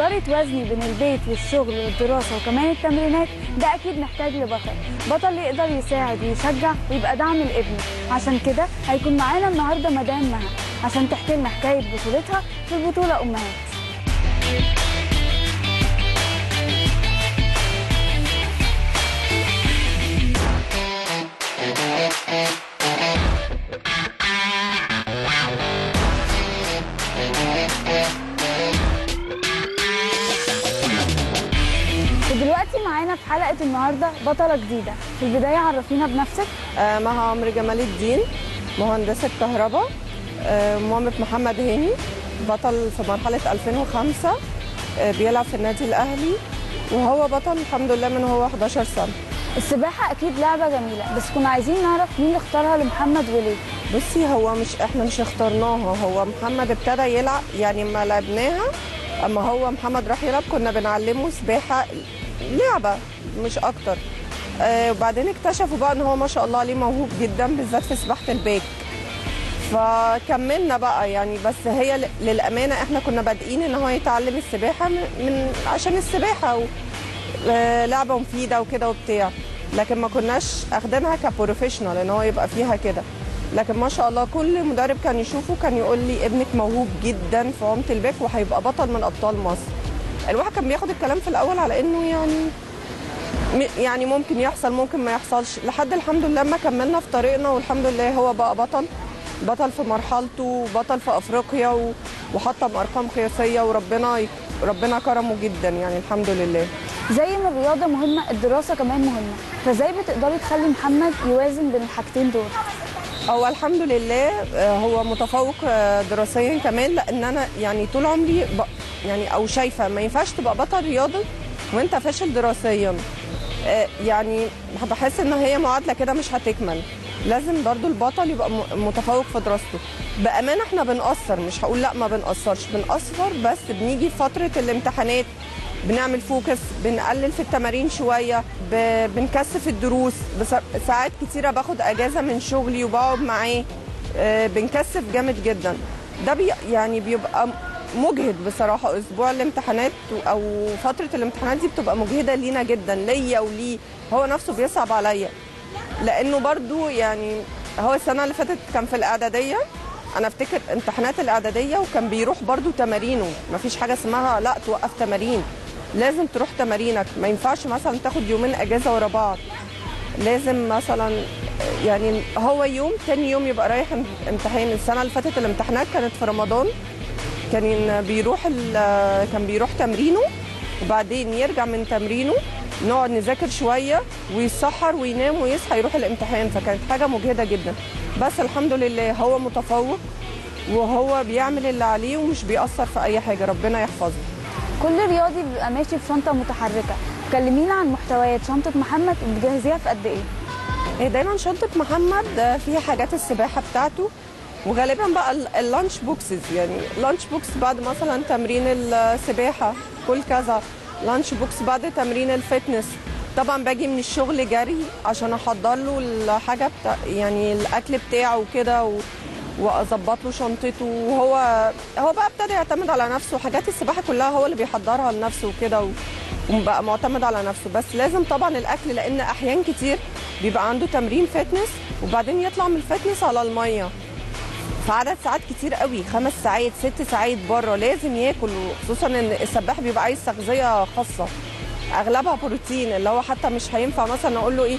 تقدري توازني بين البيت والشغل والدراسة وكمان التمرينات ده أكيد محتاج لبطل. بطل يقدر يساعد ويشجع ويبقى دعم لابنه. عشان كده هيكون معانا النهارده مدام مها عشان تحكي لنا حكاية بطولتها في البطولة أمهات. حلقه النهارده بطلة جديدة. في البداية عرفينا بنفسك. آه، مها عمرو جمال الدين مهندسة كهرباء. آه، مامة محمد هاني بطل في مرحلة 2005 آه، بيلعب في النادي الأهلي. وهو بطل الحمد لله من هو 11 سنة. السباحة أكيد لعبة جميلة بس كنا عايزين نعرف مين اللي اختارها لمحمد وليه. بصي هو مش إحنا مش اخترناها. هو محمد ابتدى يلعب يعني ما لعبناها. أما هو محمد راح يلعب كنا بنعلمه سباحة لعبة مش أكتر. آه وبعدين اكتشفوا بقى إن هو ما شاء الله عليه موهوب جدا بالذات في سباحة ال back فكملنا بقى يعني بس هي للأمانة إحنا كنا بادئين إن هو يتعلم السباحة من, عشان السباحة آه، لعبة مفيدة وكده وبتاع. لكن ما كناش أخدينها ك professional إن هو يبقى فيها كده. لكن ما شاء الله كل مدرب كان يشوفه كان يقول لي ابنك موهوب جدا في عومه ال back وهيبقى بطل من أبطال مصر. الواحد كان بياخد الكلام في الأول على إنه يعني يعني ممكن يحصل ممكن ما يحصلش. لحد الحمد لله ما كملنا في طريقنا والحمد لله هو بقى بطل. بطل في مرحلته بطل في أفريقيا وحطم أرقام قياسية وربنا ربنا كرمه جدا يعني الحمد لله. زي ما الرياضة مهمة الدراسة كمان مهمة. فازاي بتقدري تخلي محمد يوازن بين الحاجتين دول؟ هو الحمد لله آه، هو متفوق آه، دراسيا كمان لأن أنا يعني طول عمري. يعني أو شايفة ما ينفعش تبقى بطل رياضي وأنت فاشل دراسيا. آه، يعني بحس إن هي معادلة كده مش هتكمل. لازم برضو البطل يبقى متفوق في دراسته. بأمانة إحنا بنقصر مش هقول لأ ما بنقصرش. بنقصر بس بنيجي فترة الامتحانات بنعمل فوكس بنقلل في التمارين شوية. بنكثف الدروس. ساعات كتيرة باخد أجازة من شغلي وبقعد معاه. آه، بنكثف جامد جدا. ده بي... يعني بيبقى مجهد بصراحة أسبوع الامتحانات أو فترة الامتحانات دي بتبقى مجهدة لينا جدا ليا وليه. هو نفسه بيصعب عليا. لأنه برضو يعني هو السنة اللي فاتت كان في الإعدادية أنا أفتكر امتحانات الإعدادية وكان بيروح برضو تمارينه. مفيش حاجة اسمها لا توقف تمارين. لازم تروح تمارينك. ما ينفعش مثلا تاخد يومين أجازة ورا بعض. لازم مثلا يعني هو يوم تاني يوم يبقى رايح امتحان. السنة اللي فاتت الامتحانات كانت في رمضان. كان بيروح كان بيروح تمرينه وبعدين يرجع من تمرينه نقعد نذاكر شوية ويسحر وينام ويصحى يروح الامتحان. فكانت حاجة مجهدة جدا. بس الحمد لله هو متفوق وهو بيعمل اللي عليه ومش بيأثر في أي حاجة. ربنا يحفظه. كل رياضي بيبقى ماشي بشنطه متحركة. كلمينا عن محتويات. شنطة محمد وبتجهزيها في قد إيه؟ هي دايما شنطة محمد فيها حاجات السباحة بتاعته وغالبا بقى ال- ال lunch boxes يعني lunch box بعد مثلا تمرين السباحة كل كذا. lunch box بعد تمرين ال fitness. طبعا باجي من الشغل جري عشان أحضر له الحاجة بتاع يعني الأكل بتاعه وكده و... وأظبط له شنطته. وهو هو بقى ابتدى يعتمد على نفسه. حاجات السباحة كلها هو اللي بيحضرها لنفسه وكده و- وبقى معتمد على نفسه. بس لازم طبعا الأكل لأن أحيان كتير بيبقى عنده تمرين fitness وبعدين يطلع من ال fitness على المية. في عدد ساعات كتير قوي. خمس ساعات ست ساعات بره. لازم ياكل وخصوصا إن السباح بيبقى عايز تغذية خاصة. أغلبها بروتين اللي هو حتى مش هينفع مثلا أقول له إيه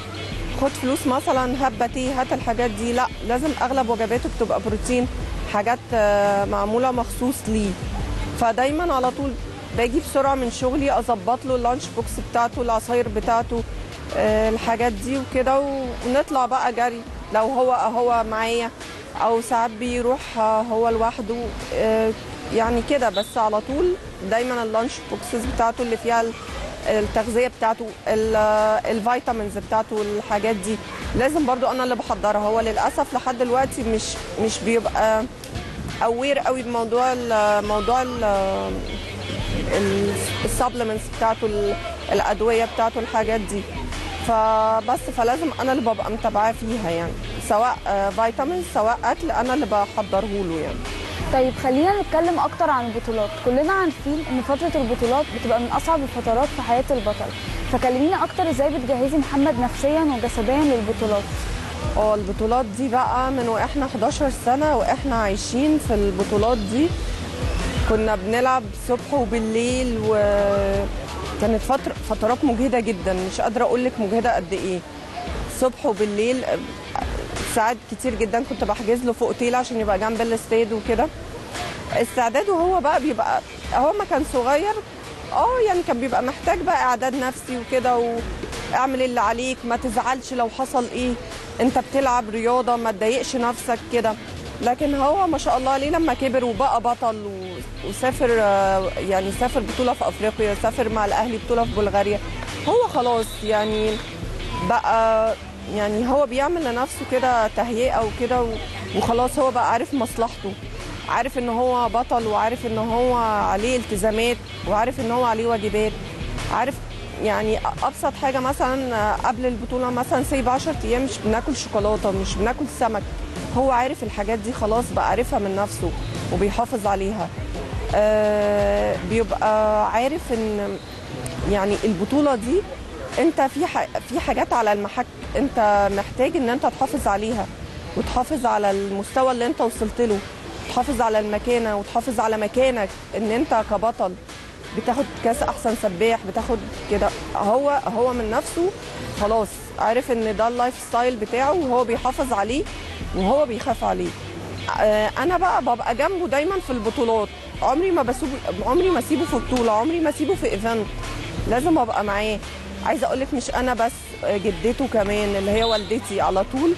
خد فلوس مثلا هات باتيه هات الحاجات دي. لا لازم أغلب وجباته بتبقى بروتين حاجات آه، معمولة مخصوص ليه. فدايما على طول باجي بسرعة من شغلي أظبط له ال lunch box بتاعته العصاير بتاعته آه، الحاجات دي وكده ونطلع بقى جري. لو هو هو معايا أو ساعات بيروح آه، هو لوحده آه، يعني كده بس على طول دايما ال lunch boxes بتاعته اللي فيها ال- التغذية بتاعته ال- ال vitamins بتاعته الحاجات دي. لازم برضو أنا اللي بحضرها. هو للأسف لحد دلوقتي مش مش بيبقى aware قوي بموضوع موضوع ال supplements بتاعته ال- الأدوية بتاعته الحاجات دي. فبس فلازم أنا اللي ببقى متابعاه فيها يعني سواء آه، vitamins سواء أكل أنا اللي بحضره له يعني. طيب خلينا نتكلم أكتر عن البطولات. كلنا عارفين إن فترة البطولات بتبقى من أصعب الفترات في حياة البطل. فكلمينا أكتر إزاي بتجهزي محمد نفسيا وجسديا للبطولات؟ آه البطولات دي بقى من وإحنا 11 سنة وإحنا عايشين في البطولات دي. كنا بنلعب صبح وبالليل وكانت فترة فترات مجهدة جدا. مش قادرة أقول لك مجهدة قد إيه. صبح وبالليل ساعات كتير جدا كنت بحجز له في أوتيل عشان يبقى جنب الاستاد وكده. استعداده هو بقى بيبقى هو ما كان صغير آه يعني كان بيبقى محتاج بقى إعداد نفسي وكده وأعمل اللي عليك. ما تزعلش لو حصل إيه. أنت بتلعب رياضة ما تضايقش نفسك كده. لكن هو ما شاء الله عليه لما كبر وبقى بطل وسافر آه، يعني سافر بطولة في أفريقيا سافر مع الأهلي بطولة في بلغاريا. هو خلاص يعني بقى يعني هو بيعمل لنفسه كده تهيئة وكده وخلاص هو بقى عارف مصلحته. عارف إن هو بطل وعارف إن هو عليه التزامات وعارف إن هو عليه واجبات. عارف يعني أبسط حاجة مثلا قبل البطولة مثلا سيب 10 أيام مش بناكل شوكولاتة مش بناكل سمك. هو عارف الحاجات دي خلاص بقى عارفها من نفسه وبيحافظ عليها آه بيبقى عارف إن يعني البطولة دي أنت في. في حاجات على المحك أنت محتاج إن أنت تحافظ عليها وتحافظ على المستوى اللي أنت وصلت له تحافظ على المكانة وتحافظ على مكانك إن أنت كبطل بتاخد كاس أحسن سباح بتاخد كده هو هو من نفسه خلاص عارف إن ده ال lifestyle بتاعه وهو بيحافظ عليه وهو بيخاف عليه. آه، أنا بقى ببقى جنبه دايما في البطولات. عمري ما بسيبه عمري ما أسيبه في بطولة عمري ما أسيبه في event لازم أبقى معاه. عايزة أقول لك مش أنا بس آه، جدته كمان اللي هي والدتي على طول.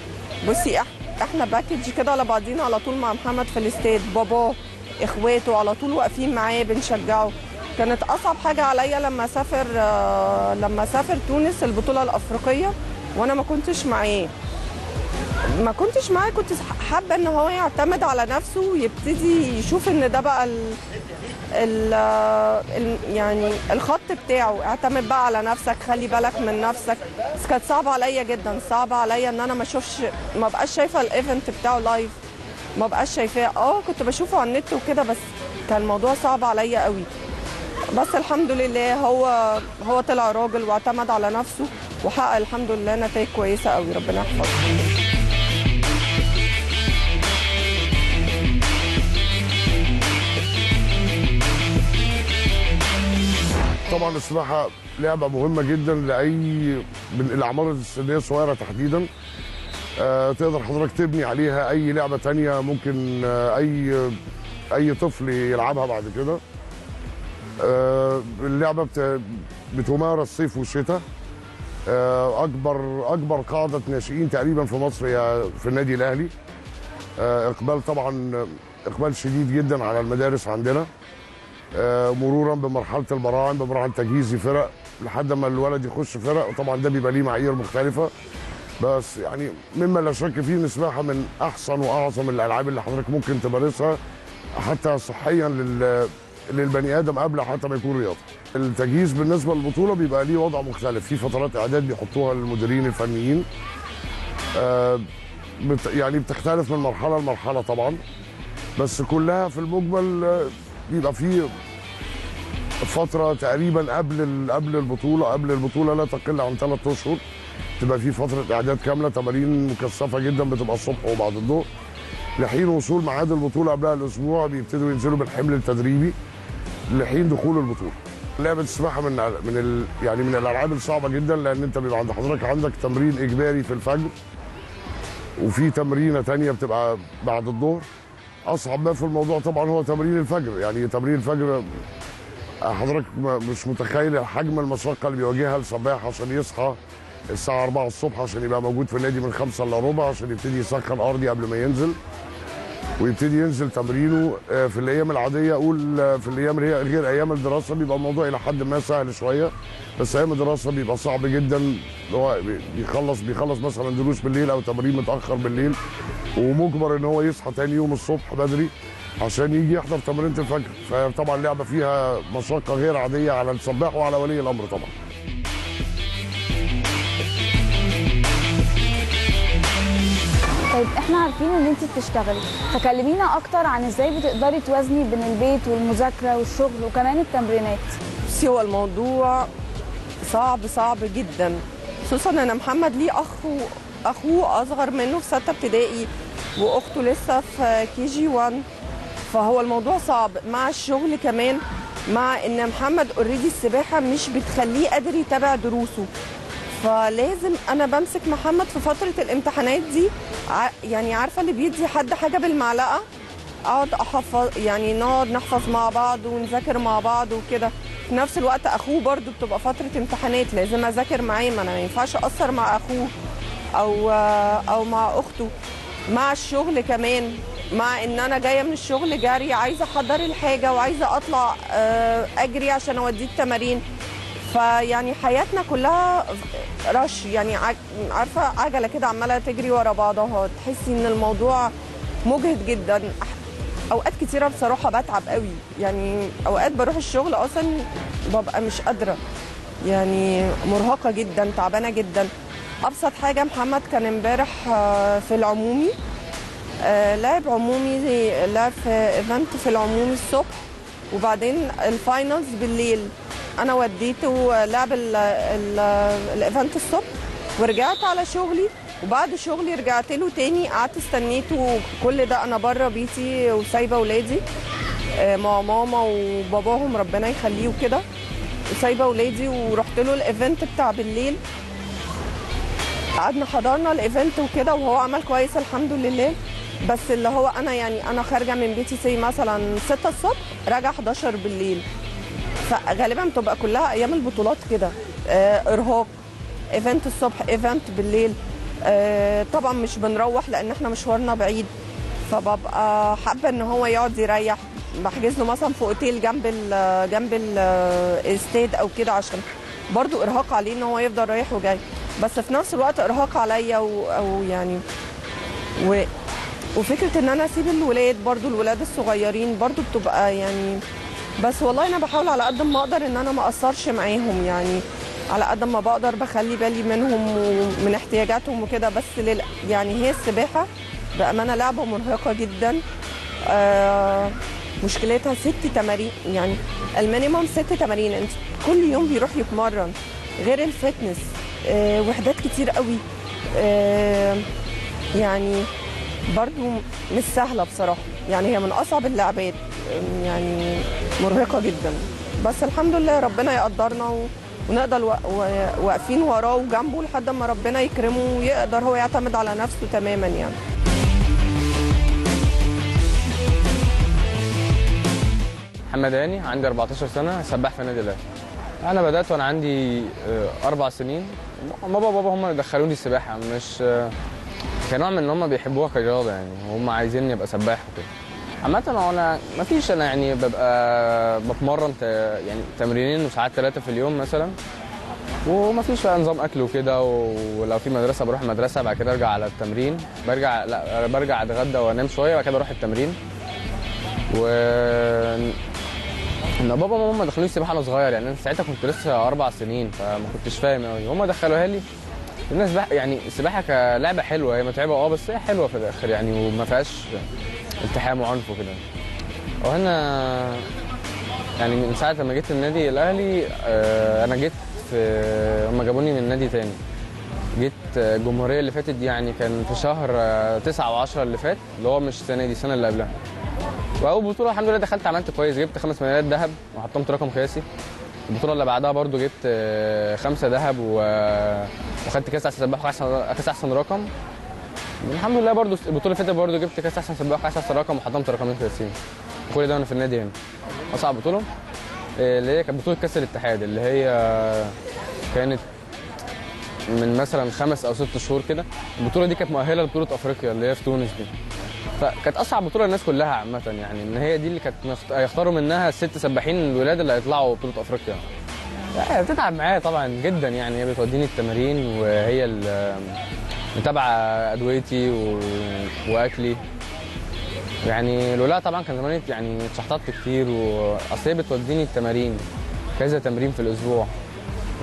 بصي إحنا باكج كده على بعضينا على طول مع محمد في الاستاد. باباه إخواته على طول واقفين معاه بنشجعه. كانت أصعب حاجة عليا لما سافر آه، لما سافر تونس البطولة الأفريقية وأنا ما كنتش معاه. ما كنتش معاه كنت حابة إن هو يعتمد على نفسه ويبتدي يشوف إن ده بقى ال ال ال يعني الخط بتاعه. اعتمد بقى على نفسك خلي بالك من نفسك. بس كانت صعبة عليا جدا صعبة عليا إن أنا ما أشوفش ما بقاش شايفة ال event بتاعه live ما بقاش شايفاه. آه كنت بشوفه على النت وكده بس كان الموضوع صعب عليا قوي. بس الحمد لله هو هو طلع راجل واعتمد على نفسه وحقق الحمد لله نتائج كويسة قوي. ربنا يحفظه. طبعا السباحة لعبة مهمة جدا لأي من الأعمار السنية الصغيرة تحديدا. آه تقدر حضرتك تبني عليها أي لعبة تانية ممكن آه أي أي طفل يلعبها بعد كده. آه اللعبة بت بتمارس صيف وشتاء. آه أكبر أكبر قاعدة ناشئين تقريبا في مصر هي في النادي الأهلي. آه إقبال طبعا إقبال شديد جدا على المدارس عندنا. مرورا بمرحلة البراعم بمرحلة تجهيز فرق لحد ما الولد يخش فرق وطبعا ده بيبقى ليه معايير مختلفة بس يعني مما لا شك فيه ان السباحه من أحسن وأعظم الألعاب اللي حضرتك ممكن تمارسها حتى صحيا لل للبني آدم قبل حتى ما يكون رياضي. التجهيز بالنسبة للبطولة بيبقى ليه وضع مختلف، في فترات إعداد بيحطوها للمديرين الفنيين. آه يعني بتختلف من مرحلة لمرحلة طبعا. بس كلها في المجمل آه، بيبقى في فترة تقريبا قبل قبل البطولة قبل البطولة لا تقل عن ثلاث أشهر تبقى في فترة إعداد كاملة تمارين مكثفة جدا بتبقى الصبح وبعد الظهر. لحين وصول ميعاد البطولة قبلها الأسبوع بيبتدوا ينزلوا بالحمل التدريبي لحين دخول البطولة. لعبة السباحه من من ال يعني من الألعاب الصعبة جدا لأن أنت بيبقى عند حضرتك عندك تمرين إجباري في الفجر وفي تمرينة تانية بتبقى بعد الظهر. أصعب ما في الموضوع طبعا هو تمرين الفجر. يعني تمرين الفجر حضرتك مش متخيل حجم المشقه اللي بيواجهها السباح عشان يصحى الساعة 4 الصبح عشان يبقى موجود في النادي من 5 الا ربع عشان يبتدي يسخن أرضي قبل ما ينزل. ويبتدي ينزل تمرينه آه، في الأيام العادية. أقول آه، في الأيام اللي هي غير أيام الدراسة بيبقى الموضوع إلى حد ما سهل شوية. بس أيام الدراسة بيبقى صعب جدا. هو بيخلص بيخلص مثلا دروس بالليل أو تمرين متأخر بالليل. ومجبر إن هو يصحى تاني يوم الصبح بدري عشان يجي يحضر تمرينة الفجر. فطبعا اللعبه فيها مشقه غير عادية على السباح وعلى ولي الأمر طبعا. طيب إحنا عارفين إن انت بتشتغلي. فكلمينا أكتر عن إزاي بتقدري توازني بين البيت والمذاكرة والشغل وكمان التمرينات. بصي هو الموضوع صعب صعب جدا. خصوصا ان محمد ليه اخ أخوه أصغر منه في ستة ابتدائي. وأخته لسه في KG 1 فهو الموضوع صعب. مع الشغل كمان مع إن محمد already السباحة مش بتخليه قادر يتابع دروسه. فلازم أنا بمسك محمد في فترة الامتحانات دي. يعني عارفة اللي بيدي حد حاجة بالمعلقة؟ أقعد أحفظ يعني نقعد نحفظ مع بعض ونذاكر مع بعض وكده. في نفس الوقت أخوه برضو بتبقى فترة امتحانات لازم أذاكر معاه ما أنا ما ينفعش أقصر مع أخوه أو أو مع أخته. مع الشغل كمان مع إن أنا جاية من الشغل جري عايزة أحضر الحاجة وعايزة أطلع آه، أجري عشان أوديه التمارين. فيعني حياتنا كلها رش يعني عارفة عجلة كده عمالة تجري ورا بعضها تحسي إن الموضوع مجهد جدا. أوقات كتيرة بصراحة بتعب قوي. يعني أوقات بروح الشغل أصلا ببقى مش قادرة. يعني مرهقة جدا تعبانة جدا. أبسط حاجة محمد كان امبارح آه، في العمومي آه، لعب عمومي لعب في event في العمومي الصبح وبعدين ال finals بالليل. أنا وديته لعب ال- ال- ال event الصبح ورجعت على شغلي وبعد شغلي رجعت له تاني قعدت استنيته كل ده أنا بره بيتي وسايبة ولادي آه، مع ماما وباباهم ربنا يخليه وكده وسايبة ولادي ورحت له ال event بتاع بالليل. قعدنا حضرنا ال event وكده وهو عمل كويس الحمد لله. بس اللي هو أنا يعني أنا خارجة من بيتي say مثلا 6 الصبح راجعة 11 بالليل. فغالبا بتبقى كلها أيام البطولات كده. آه إرهاق event الصبح event بالليل. آه طبعا مش بنروح لأن إحنا مشوارنا بعيد. فببقى حابة إن هو يقعد يريح. بحجز له مثلا في أوتيل جنب ال جنب الاستاد أو كده عشان برضو إرهاق عليه إن هو يفضل رايح وجاي. بس في نفس الوقت إرهاق عليا أو يعني و وفكرة إن أنا أسيب الولاد برضو الولاد الصغيرين برضو بتبقى يعني بس والله أنا بحاول على قد ما أقدر إن أنا ما أقصرش معاهم يعني على قد ما بقدر بخلي بالي منهم ومن احتياجاتهم وكده بس لل... يعني هي السباحة بأمانة لعبة مرهقة جدا. آه مشكلتها ست تمارين يعني ال minimum ست تمارين انت كل يوم بيروح يتمرن غير ال fitness. وحدات كتير قوي. آه يعني برضو مش سهلة بصراحة. يعني هي من أصعب اللعبات يعني مرهقة جدا. بس الحمد لله ربنا يقدرنا و... ونقدر وا- وا- واقفين وراه وجنبه لحد ما ربنا يكرمه ويقدر هو يعتمد على نفسه تماما يعني. محمد هاني عندي 14 سنة سباح في النادي الأهلي. أنا بدأت وأنا عندي آه، أربع سنين. بابا وبابا هم اللي دخلوني السباحة مش كنوع من إن هم بيحبوها كرياضة يعني هم عايزيني أبقى سباح وكده. عامة هو أنا ما فيش أنا يعني ببقى بتمرن يعني تمرينين وساعات ثلاثة في اليوم مثلا وما فيش بقى نظام أكل وكده ولو في مدرسة بروح المدرسة بعد كده أرجع على التمرين برجع لأ برجع أتغدى وأنام شوية بعد كده أروح التمرين و إن بابا وماما دخلوني السباحه وأنا صغير يعني أنا ساعتها كنت لسه أربع سنين فما كنتش فاهم قوي هم دخلوها لي الناس بقى يعني السباحة كلعبة حلوة هي متعبة آه بس هي حلوة في الآخر يعني وما فيهاش التحام وعنف وكده. وهنا يعني من ساعة ما جيت النادي الأهلي آه، أنا جيت في هم جابوني من نادي تاني. جيت آه، الجمهورية اللي فاتت دي يعني كان في شهر آه، تسعة و10 اللي فات اللي هو مش السنة دي السنة اللي قبلها. وأول بطولة الحمد لله دخلت عملت كويس. جبت خمس ميداليات ذهب وحطمت رقم قياسي. البطولة اللي بعدها برضو جبت آه، خمسة ذهب و- وخدت كأس أحسن سباح واحسن كأس أحسن رقم. الحمد لله برضو البطولة اللي فاتت برضو جبت كأس أحسن سباح واحسن رقم وحطمت رقمين قياسيين. كل ده وأنا في النادي هنا. أصعب بطولة؟ آه، اللي هي كانت بطولة كأس الاتحاد اللي هي كانت من مثلا خمس أو ست شهور كده. البطولة دي كانت مؤهلة لبطولة أفريقيا اللي هي في تونس دي. فكانت أصعب بطولة للناس كلها عامة يعني إن هي دي اللي كانت هيختاروا منها الست سباحين الولاد اللي هيطلعوا بطولة أفريقيا. هي بتتعب معايا طبعا جدا يعني هي بتوديني التمارين وهي متابعة أدويتي و... وأكلي. يعني لولا طبعا كان زماني يعني اتشحططت كتير واصل هي بتوديني التمارين كذا تمرين في الأسبوع.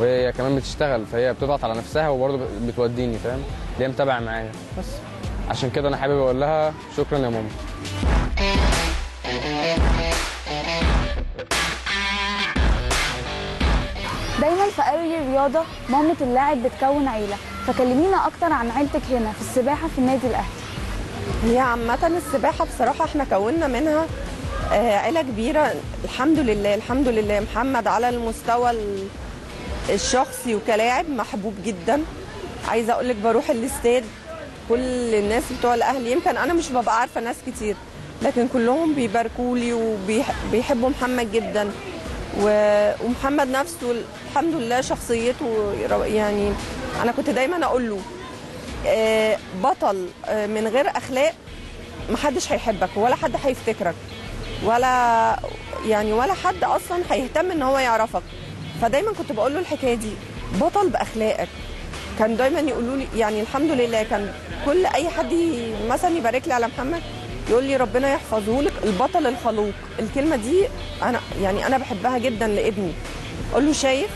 وهي كمان بتشتغل فهي بتضغط على نفسها وبرضه بتوديني فاهم؟ اللي هي متابعة معايا؟ بس. عشان كده أنا حابب أقول لها شكرا يا ماما. دايما في أي رياضة مامة اللاعب بتكون عيلة فكلمينا أكتر عن عيلتك هنا في السباحة في النادي الأهلي. هي عامة السباحة بصراحة إحنا كونا منها آه، عيلة كبيرة الحمد لله الحمد لله. محمد على المستوى ال- الشخصي وكلاعب محبوب جدا. عايزة أقول لك بروح الاستاد كل الناس بتوع الاهلي يمكن أنا مش ببقى عارفة ناس كتير لكن كلهم بيباركوا لي وبيحبوا محمد جدا. ومحمد نفسه الحمد لله شخصيته يعني أنا كنت دايما أقول له آه، بطل آه، من غير أخلاق محدش هيحبك ولا حد هيفتكرك ولا يعني ولا حد أصلا هيهتم إن هو يعرفك. فدايما كنت بقول له الحكاية دي بطل بأخلاقك. كان دايما يقولوا لي يعني الحمد لله كان كل أي حد مثلا يبارك لي على محمد يقول لي ربنا يحفظه لك البطل الخلوق. الكلمة دي أنا يعني أنا بحبها جدا لابني. أقول له شايف؟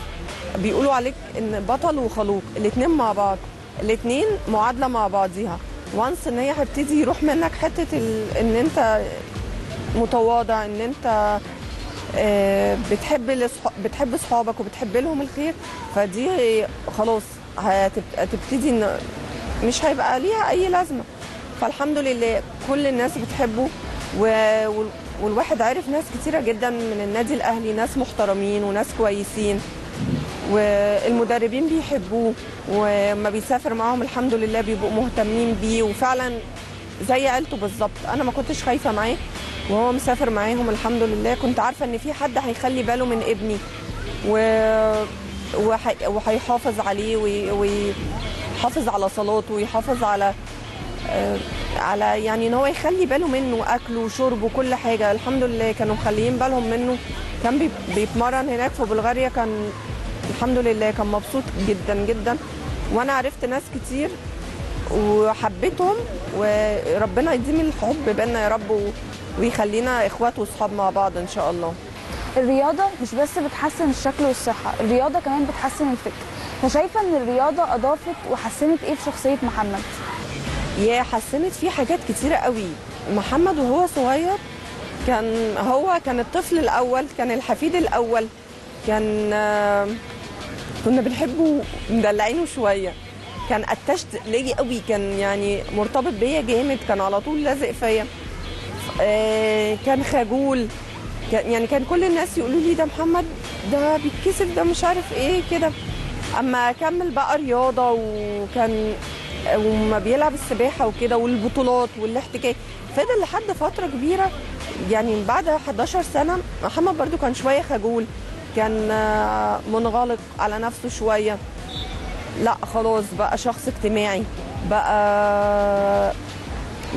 بيقولوا عليك إن بطل وخلوق. الاثنين مع بعض. الاثنين معادلة مع بعضيها. وانس إن هي هتبتدي يروح منك حتة. إن أنت متواضع إن أنت آه، بتحب بتحب اصحابك وبتحب لهم الخير. فدي خلاص. هتبتدي إن مش هيبقى ليها أي لازمة. فالحمد لله كل الناس بتحبه و... وال- والواحد عرف ناس كتيرة جدا من النادي الأهلي ناس محترمين وناس كويسين. والمدربين بيحبوه وما بيسافر معاهم الحمد لله بيبقوا مهتمين بيه. وفعلا زي عيلته بالظبط. أنا ما كنتش خايفة معاه وهو مسافر معاهم الحمد لله. كنت عارفة إن في حد هيخلي باله من ابني. و وهيحافظ عليه وي- ويحافظ على صلاته ويحافظ على آه، على يعني إن هو يخلي باله منه أكله وشربه كل حاجة. الحمد لله كانوا مخليين بالهم منه. كان بي- بيتمرن هناك في بلغاريا كان الحمد لله كان مبسوط جدا جدا. وأنا عرفت ناس كتير وحبيتهم وربنا يديم الحب بينا يا رب ويخلينا إخوات وأصحاب مع بعض إن شاء الله. الرياضة مش بس بتحسن الشكل والصحة الرياضة كمان بتحسن الفكر. فشايفه إن الرياضة أضافت وحسنت إيه في شخصية محمد؟ يا حسنت فيه حاجات كتيرة قوي. محمد وهو صغير كان هو كان الطفل الأول كان الحفيد الأول كان كنا بنحبه مدلعينه شوية. كان اتشت ليا قوي كان يعني مرتبط بيا جامد كان على طول لازق فيا. آه، كان خجول. كان يعني كان كل الناس يقولوا لي ده محمد ده بيتكسف ده مش عارف إيه كده. أما كمل بقى رياضة وكان وما بيلعب السباحة وكده والبطولات والاحتكاك. فضل لحد فترة كبيرة يعني بعد 11 سنة محمد برضو كان شوية خجول كان آه، منغلق على نفسه شوية. لا خلاص بقى شخص اجتماعي بقى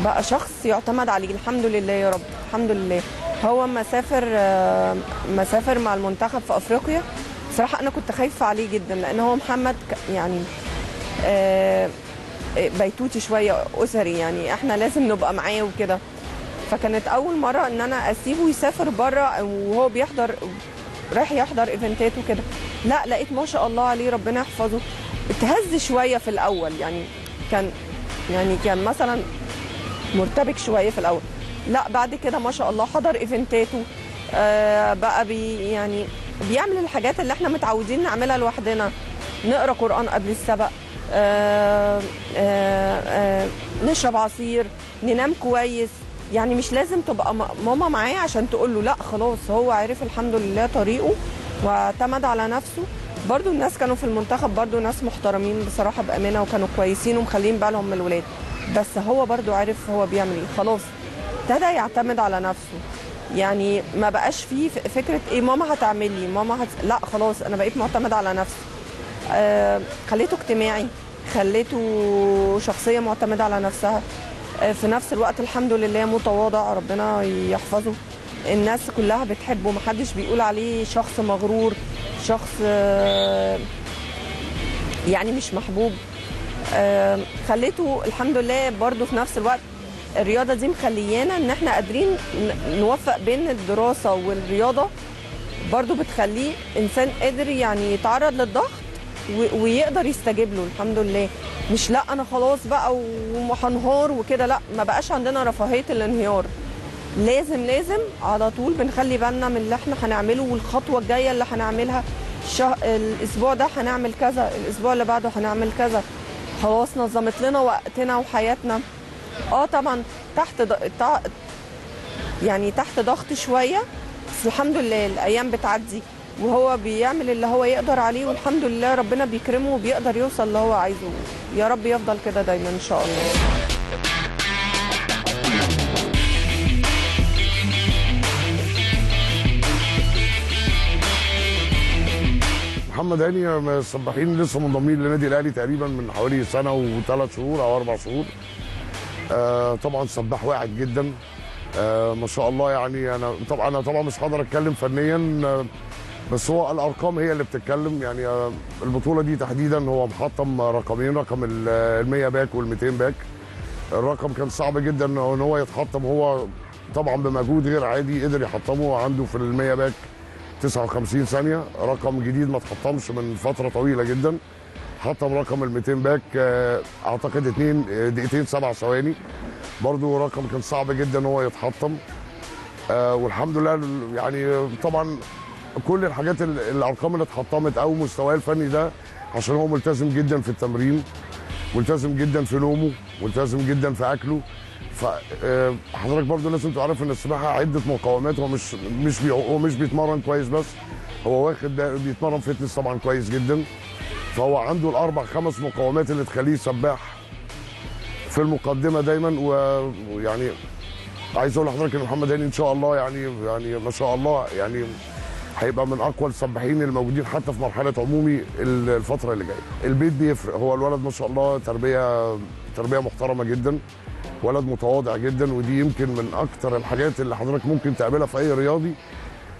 بقى شخص يعتمد عليه. الحمد لله يا رب الحمد لله. هو ما سافر آه، ما سافر مع المنتخب في أفريقيا. صراحة أنا كنت خايفة عليه جدا لأن هو محمد يعني آه، بيتوتي شوية أسري يعني إحنا لازم نبقى معاه وكده. فكانت أول مرة إن أنا أسيبه يسافر بره وهو بيحضر رايح يحضر إيفنتات وكده. لأ لقيت ما شاء الله عليه ربنا يحفظه. اتهز شوية في الأول يعني كان يعني كان مثلا مرتبك شوية في الأول. لا بعد كده ما شاء الله حضر ايفنتاته. آه بقى بي يعني بيعمل الحاجات اللي إحنا متعودين نعملها لوحدنا. نقرأ قرآن قبل السبق. آه آه آه نشرب عصير ننام كويس. يعني مش لازم تبقى ماما معاه عشان تقول له لا خلاص هو عرف الحمد لله طريقه واعتمد على نفسه. برضو الناس كانوا في المنتخب برضو ناس محترمين بصراحة بأمانة وكانوا كويسين ومخلين بالهم من الولاد. بس هو برضو عرف هو بيعمل إيه. خلاص. ابتدى يعتمد على نفسه. يعني ما بقاش فيه ف- فكرة إيه ماما هتعمل لي ماما هت... لا خلاص أنا بقيت معتمد على نفسي. آه خليته اجتماعي خليته شخصية معتمدة على نفسها. آه في نفس الوقت الحمد لله متواضع ربنا يحفظه. الناس كلها بتحبه محدش بيقول عليه شخص مغرور شخص آه يعني مش محبوب. آه خليته الحمد لله برضو في نفس الوقت الرياضة دي مخليانا إن إحنا قادرين نوفق بين الدراسة والرياضة برضو بتخليه إنسان قادر يعني يتعرض للضغط ويقدر يستجيب له الحمد لله. مش لأ أنا خلاص بقى وهنهار وكده لأ ما بقاش عندنا رفاهية الانهيار. لازم لازم على طول بنخلي بالنا من اللي إحنا هنعمله والخطوة الجاية اللي هنعملها. الشه... الأسبوع ده هنعمل كذا الأسبوع اللي بعده هنعمل كذا. خلاص نظمت لنا وقتنا وحياتنا. آه طبعا تحت ض... يعني تحت ضغط شوية. بس الحمد لله الأيام بتعدي وهو بيعمل اللي هو يقدر عليه والحمد لله ربنا بيكرمه وبيقدر يوصل اللي هو عايزه. يا رب يفضل كده دايما إن شاء الله. محمد هاني من السباحين لسه منضمين للنادي الأهلي تقريبا من حوالي سنة وثلاث شهور أو أربع شهور. آه طبعا سباح واعد جدا. آه ما شاء الله يعني أنا طبعا أنا طبعا مش هقدر أتكلم فنيا آه بس هو الأرقام هي اللي بتتكلم. يعني آه البطولة دي تحديدا هو محطم رقمين رقم ال 100 back وال 200 back. الرقم كان صعب جدا إن هو يتحطم. هو طبعا بمجهود غير عادي قدر يحطمه. عنده في ال 100 back 59 ثانية. رقم جديد ما اتحطمش من فترة طويلة جدا. حطم رقم ال 200 باك آه، أعتقد 2 دقيقتين 7 ثواني. برضو رقم كان صعب جدا إن هو يتحطم. آه، والحمد لله يعني طبعا كل الحاجات ال- الأرقام اللي اتحطمت أو مستواه الفني ده عشان هو ملتزم جدا في التمرين ملتزم جدا في نومه ملتزم جدا في أكله. فحضرتك برضو لازم تعرف إن السباحة عدة مقاومات هو مش مش بي هو مش بيتمرن كويس بس هو واخد بيتمرن فتنس طبعا كويس جدا. فهو عنده الأربع خمس مقاومات اللي تخليه سباح في المقدمة دايما ويعني عايز أقول لحضرتك إن محمد هاني إن شاء الله يعني يعني ما شاء الله يعني هيبقى من أقوى السباحين الموجودين حتى في مرحلة عمومي ال- الفترة اللي جاية. البيت بيفرق هو الولد ما شاء الله تربية تربية محترمة جدا ولد متواضع جدا ودي يمكن من أكتر الحاجات اللي حضرتك ممكن تقابلها في أي رياضي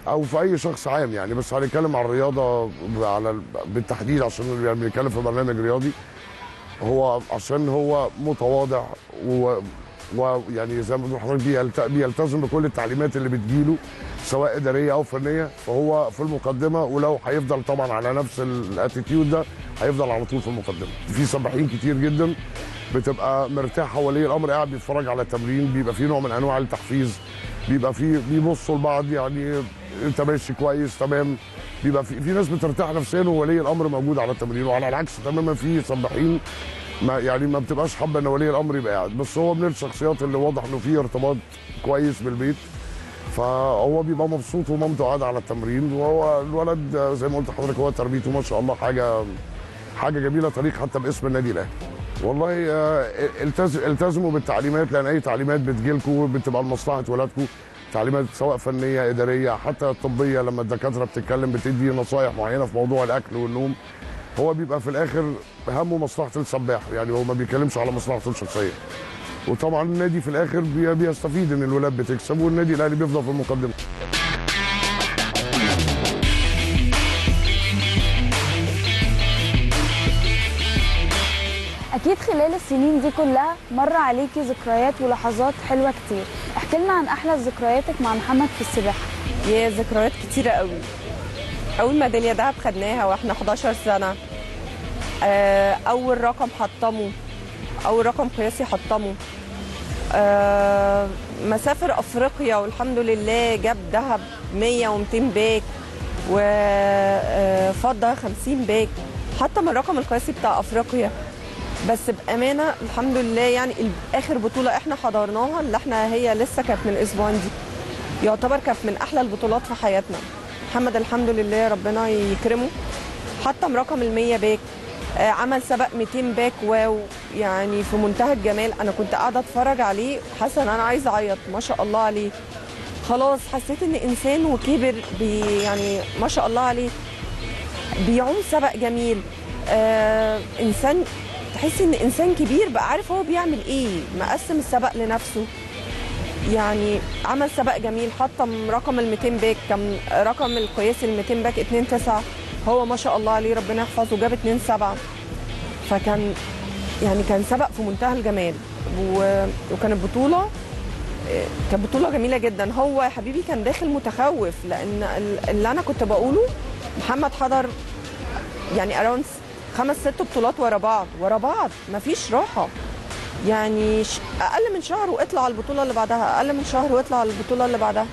أو في أي شخص عام يعني بس هنتكلم عن الرياضة على ال- بالتحديد عشان يعني بنتكلم في برنامج رياضي. هو عشان هو متواضع و ويعني زي ما بنقول لحضرتك بيلت- بيلتزم بكل التعليمات اللي بتجيله سواء إدارية أو فنية. فهو في المقدمة ولو هيفضل طبعا على نفس الأتيتيود ده هيفضل على طول في المقدمة. في سباحين كتير جدا بتبقى مرتاحة ولي الأمر قاعد بيتفرج على التمرين بيبقى في نوع من أنواع التحفيز بيبقى في بيبصوا لبعض يعني انت ماشي كويس تمام. بيبقى في, في ناس بترتاح نفسيا وولي الأمر موجود على التمرين وعلى العكس تماما في سباحين ما يعني ما بتبقاش حابة إن ولي الأمر يبقى قاعد. بس هو من الشخصيات اللي واضح إنه فيه ارتباط كويس بالبيت. فهو بيبقى مبسوط ومامته قاعدة على التمرين. وهو الولد زي ما قلت لحضرتك هو تربيته ما شاء الله حاجة حاجة جميلة طريق حتى باسم النادي الأهلي. والله آه، التز- التزموا بالتعليمات لأن أي تعليمات بتجيلكم بتبقى لمصلحة ولادكم تعليمات سواء فنية إدارية حتى طبية لما الدكاترة بتتكلم بتدي نصايح معينة في موضوع الأكل والنوم هو بيبقى في الآخر همه مصلحة السباح يعني هو ما بيتكلمش على مصلحته الشخصية. وطبعا النادي في الآخر بي- بيستفيد إن الولاد بتكسب والنادي الأهلي بيفضل في المقدمة. أكيد خلال السنين دي كلها مر عليكي ذكريات ولحظات حلوة كتير. احكي لنا عن أحلى ذكرياتك مع محمد في السباحة. يا ذكريات كتيرة قوي. أول ميدالية دهب خدناها وإحنا 11 سنة آه، أول رقم حطمه أول رقم قياسي حطمه. آه، مسافر أفريقيا والحمد لله جاب دهب 100 و200 back وفضة 50 back. حطم الرقم القياسي بتاع أفريقيا. بس بأمانة الحمد لله يعني آخر بطولة إحنا حضرناها اللي إحنا هي لسه كانت من أسبوعين دي. يعتبر كانت من أحلى البطولات في حياتنا. محمد الحمد لله ربنا يكرمه. حطم رقم ال 100 back آه، عمل سبق 200 back wow. يعني في منتهى الجمال أنا كنت قاعدة أتفرج عليه حاسة إن أنا عايزة أعيط. ما شاء الله عليه. خلاص حسيت إن إنسان وكبر بقى يعني ما شاء الله عليه. بيعوم سبق جميل. آه إنسان تحس إن إنسان كبير بقى عارف هو بيعمل إيه. مقسم السبق لنفسه. يعني عمل سبق جميل حطم رقم ال 200 back كان رقم القياسي ال 200 back 2 9 هو ما شاء الله عليه ربنا يحفظه جاب 2 7 فكان يعني كان سبق في منتهى الجمال. وكانت بطوله كانت بطولة جميلة جدا. هو يا حبيبي كان داخل متخوف لأن ال- اللي أنا كنت بقوله محمد حضر يعني اراوند خمس ست بطولات ورا بعض ورا بعض مفيش راحة. يعني أقل من شهر واطلع على البطولة اللي بعدها أقل من شهر واطلع على البطولة اللي بعدها.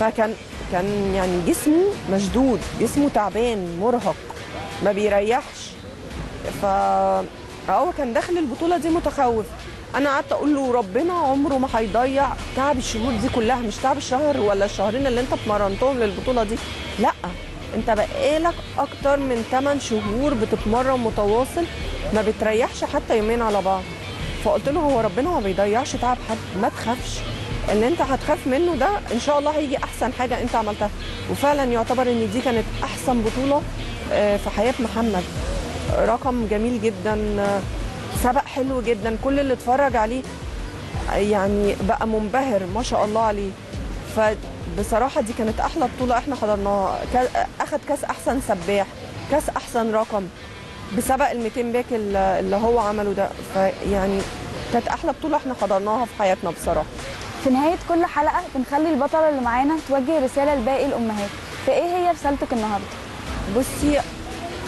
فكان كان يعني جسمه مشدود جسمه تعبان مرهق ما بيريحش. ف هو كان داخل البطولة دي متخوف. أنا قعدت أقول له ربنا عمره ما هيضيع تعب الشهور دي كلها مش تعب الشهر ولا الشهرين اللي أنت اتمرنتهم للبطولة دي. لأ انت بقالك أكتر من 8 شهور بتتمرن متواصل ما بتريحش حتى يومين على بعض. فقلت له هو ربنا ما بيضيعش تعب حد؟ ما تخافش. اللي انت هتخاف منه ده ان شاء الله هيجي احسن حاجة انت عملتها. وفعلا يعتبر ان دي كانت احسن بطولة آه، في حياة محمد. رقم جميل جدا سبق حلو جدا كل اللي اتفرج عليه يعني بقى منبهر ما شاء الله عليه. فبصراحه دي كانت أحلى بطولة إحنا حضرناها. أخد كاس أحسن سباح كاس أحسن رقم بسبق ال 200 باك ال- اللي هو عمله ده. فيعني كانت أحلى بطولة إحنا حضرناها في حياتنا بصراحة. في نهاية كل حلقة بنخلي البطلة اللي معانا توجه رسالة لباقي الأمهات. فإيه هي رسالتك النهاردة؟ بصي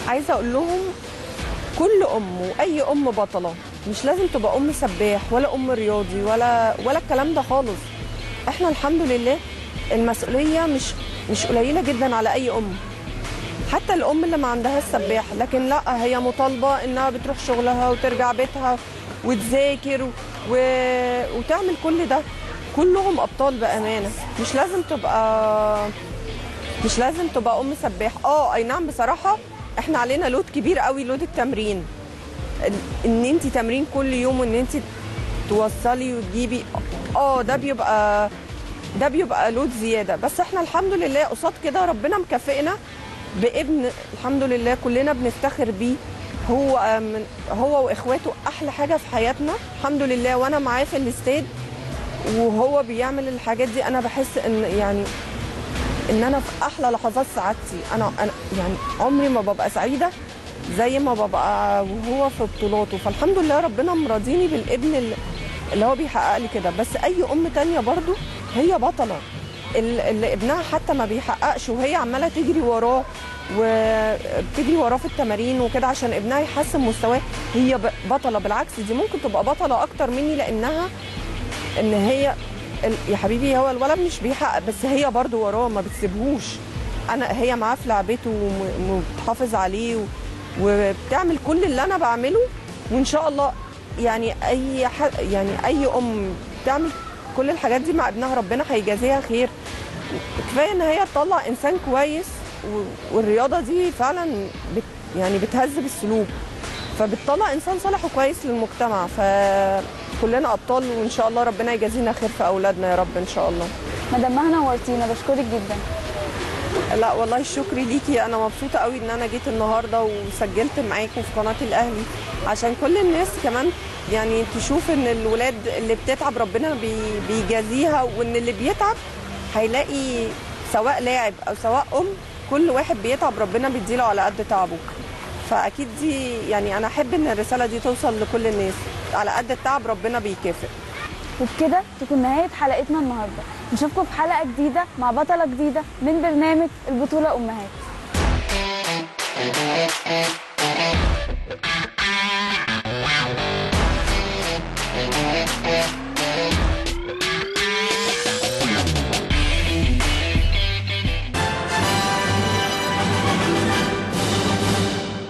عايزة أقول لهم كل أم وأي أم بطلة مش لازم تبقى أم سباح ولا أم رياضي ولا ولا الكلام ده خالص. إحنا الحمد لله المسؤولية مش مش قليلة جدا على أي أم. حتى الأم اللي ما عندهاش سباح لكن لأ هي مطالبة إنها بتروح شغلها وترجع بيتها وتذاكر و... وتعمل كل ده. كلهم أبطال بأمانة. مش لازم تبقى مش لازم تبقى أم سباح. آه أي نعم بصراحة إحنا علينا لود كبير قوي لود التمرين. ال- إن انت تمرين كل يوم وإن انت توصلي وتجيبي آه ده بيبقى ده بيبقى لود زيادة. بس إحنا الحمد لله قصاد كده ربنا مكافئنا بابن الحمد لله كلنا بنفتخر بيه. هو من هو واخواته أحلى حاجة في حياتنا الحمد لله. وأنا معاه في الاستاد وهو بيعمل الحاجات دي. أنا بحس إن يعني إن أنا في أحلى لحظات سعادتي. أنا أنا يعني عمري ما ببقى سعيدة زي ما ببقى وهو في بطولاته. فالحمد لله ربنا مرضيني بالابن اللي- اللي هو بيحقق لي كده. بس أي أم تانية برضو هي بطلة. ال- اللي ابنها حتى ما بيحققش وهي عمالة تجري وراه وبتجري وراه في التمارين وكده عشان ابنها يحسن مستواه. هي بطلة. بالعكس دي ممكن تبقى بطلة أكتر مني لأنها إن هي يا حبيبي هو الولد مش بيحقق بس هي برضو وراه ما بتسيبهوش. أنا هي معاه في لعبته وبتحافظ عليه وبتعمل كل اللي أنا بعمله. وإن شاء الله يعني أي. يعني أي أم تعمل كل الحاجات دي مع ابنها ربنا هيجازيها خير. كفاية إن هي تطلع إنسان كويس. والرياضة دي فعلا بت... يعني بتهذب السلوك فبتطلع إنسان صالح وكويس للمجتمع. فكلنا أبطال وإن شاء الله ربنا يجازينا خير في أولادنا يا رب إن شاء الله. مدام مها نورتينا بشكرك جدا. لا والله الشكر ليكي. أنا مبسوطة قوي إن أنا جيت النهارده وسجلت معاكم في قناة الأهلي. عشان كل الناس كمان يعني تشوف ان الولاد اللي بتتعب ربنا بيجازيها وان اللي بيتعب هيلاقي سواء لاعب أو سواء أم كل واحد بيتعب ربنا بيديله على قد تعبه. فأكيد دي يعني أنا أحب إن الرسالة دي توصل لكل الناس على قد التعب ربنا بيكافئ. وبكده تكون نهاية حلقتنا النهارده. نشوفكم في حلقة جديدة مع بطلة جديدة من برنامج البطولة أمهات. Yeah.